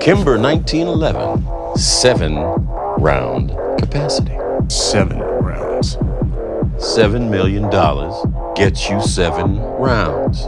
Kimber 1911, seven round capacity. Seven rounds. Seven million dollars gets you seven rounds.